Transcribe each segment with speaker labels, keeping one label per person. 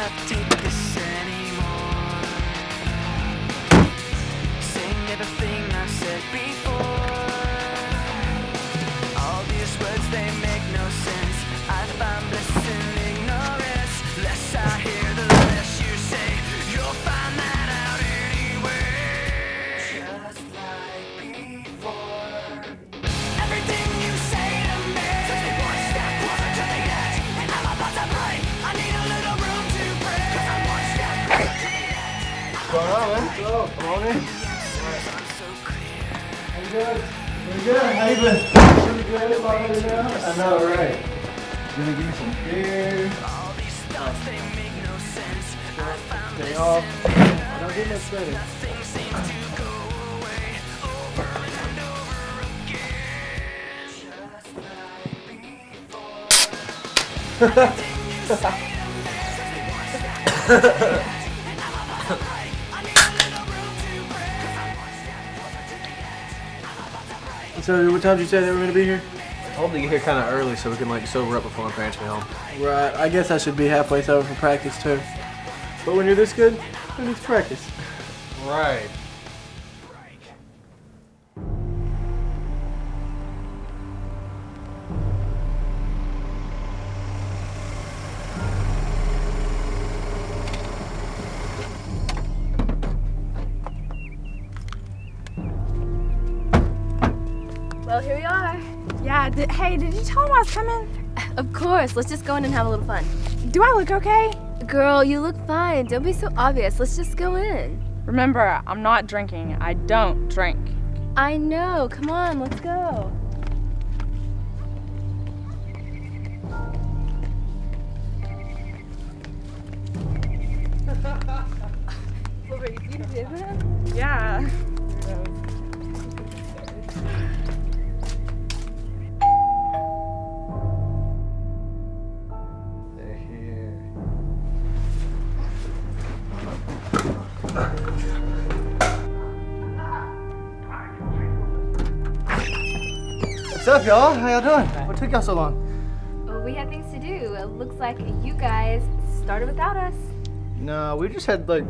Speaker 1: up deep. Man? Come on in. Pretty good. How you been? Pretty good. I know, right? Gonna give me some beer. Day off. I don't get much. So, what time did you say they were gonna be here?
Speaker 2: I told them to get here kind of early so we can like sober up before my parents get home.
Speaker 1: Right. I guess I should be halfway sober for practice too. But when you're this good, needs practice?
Speaker 2: Right.
Speaker 3: Well, here we are.
Speaker 4: Yeah, hey, did you tell him I was coming?
Speaker 3: Of course. Let's just go in and have a little fun.
Speaker 4: Do I look okay?
Speaker 3: Girl, you look fine. Don't be so obvious. Let's just go in.
Speaker 4: Remember, I'm not drinking. I don't drink.
Speaker 3: I know. Come on, let's go. you did that?
Speaker 4: Yeah.
Speaker 1: Up, y'all? How y'all doing? What took y'all so long?
Speaker 3: Well, we had things to do. It looks like you guys started without us.
Speaker 1: No, we just had like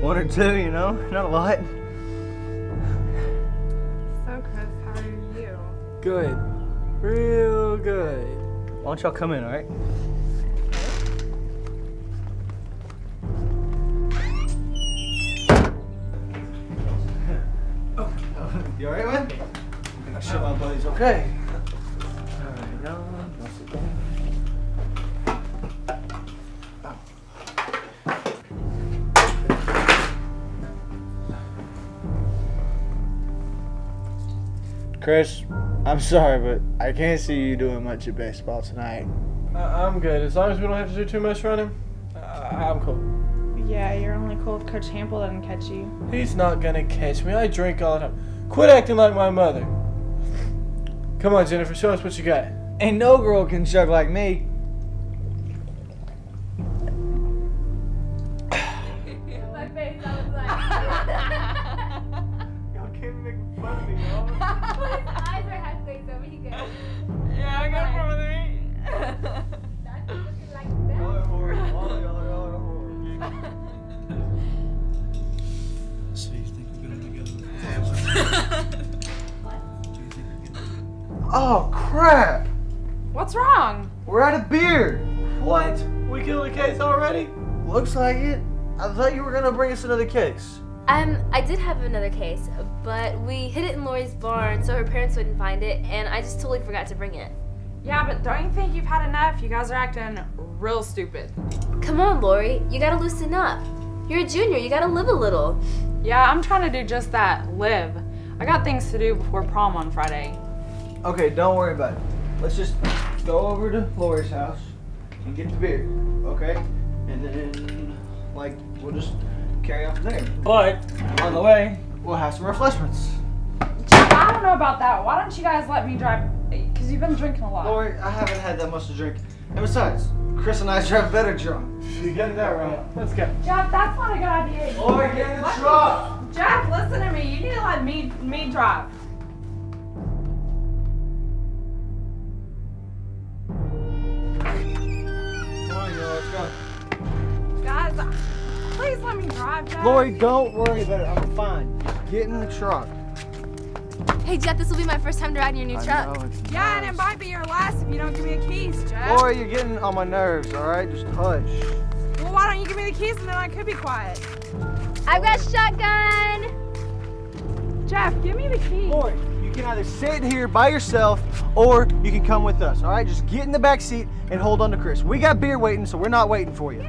Speaker 1: one or two, you know? Not a lot.
Speaker 4: So, Chris, how are you?
Speaker 1: Good. Real good. Why don't y'all come in, alright? You alright, man? Make sure my buddy's okay. Alright, y'all. Y'all sit down. Chris, I'm sorry, but I can't see you doing much at baseball tonight.
Speaker 5: Uh, I'm good. As long as we don't have to do too much running, uh, I'm cool.
Speaker 4: Yeah, you're only cool if Coach Hample doesn't catch you.
Speaker 5: He's not gonna catch me. I drink all the time. Quit acting like my mother. Come on, Jennifer, show us what you got.
Speaker 1: Ain't no girl can chug like me. Oh crap!
Speaker 4: What's wrong?
Speaker 1: We're out of beer.
Speaker 5: What? We killed a case already?
Speaker 1: Looks like it. I thought you were gonna bring us another case.
Speaker 3: Um, I did have another case, but we hid it in Lori's barn so her parents wouldn't find it, and I just totally forgot to bring it.
Speaker 4: Yeah, but don't you think you've had enough? You guys are acting real stupid.
Speaker 3: Come on, Lori, you gotta loosen up. You're a junior, you gotta live a little.
Speaker 4: Yeah, I'm trying to do just that. Live. I got things to do before prom on Friday.
Speaker 1: Okay, don't worry about it. Let's just go over to Lori's house and get the beer, okay? And then, like, we'll just carry on from there. But on the way, we'll have some refreshments.
Speaker 4: I don't know about that. Why don't you guys let me drive? Because you've been drinking a lot.
Speaker 1: Lori, I haven't had that much to drink. And besides, Chris and I drive better drunk.
Speaker 5: You getting that right. Let's go.
Speaker 4: Jeff, that's not a good idea.
Speaker 1: Lori, get in the
Speaker 4: Let me-
Speaker 1: truck!
Speaker 4: Jeff, listen to me. You need to let me me drive. Drive,
Speaker 1: Lori, don't worry about it. I'm fine. Get in the truck.
Speaker 3: Hey, Jeff, this will be my first time to ride in your new
Speaker 1: I
Speaker 3: truck.
Speaker 1: know, it's
Speaker 4: Yeah, and it might be your last if you don't give me the keys, Jeff.
Speaker 1: Lori, you're getting on my nerves, alright? Just hush.
Speaker 4: Well, why don't you give me the keys and then I could be quiet?
Speaker 3: I've got shotgun.
Speaker 4: Jeff, give me the keys.
Speaker 1: Lori, you can either sit here by yourself or you can come with us. All right, just get in the back seat and hold on to Chris. We got beer waiting, so we're not waiting for you.